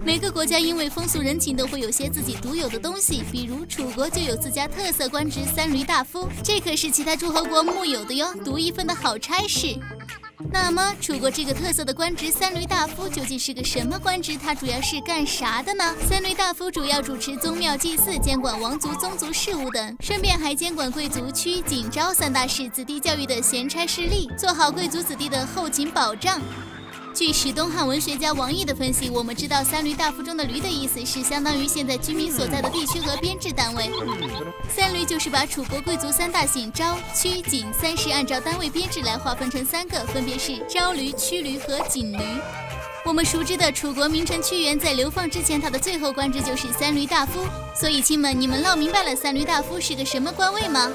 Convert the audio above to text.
每个国家因为风俗人情都会有些自己独有的东西，比如楚国就有自家特色官职三闾大夫，这可是其他诸侯国木有的哟，独一份的好差事。那么，楚国这个特色的官职三闾大夫究竟是个什么官职？它主要是干啥的呢？三闾大夫主要主持宗庙祭祀，监管王族宗族事务等，顺便还监管贵族区景昭三大氏子弟教育的闲差事吏，做好贵族子弟的后勤保障。据史东汉文学家王毅的分析，我们知道三闾大夫中的闾的意思是相当于现在居民所在的地区和编制单位。三闾就是把楚国贵族三大姓昭、屈、景三氏按照单位编制来划分成三个，分别是昭闾、屈闾和景闾。我们熟知的楚国名臣屈原在流放之前，他的最后官职就是三闾大夫。所以亲们，你们闹明白了三闾大夫是个什么官位吗？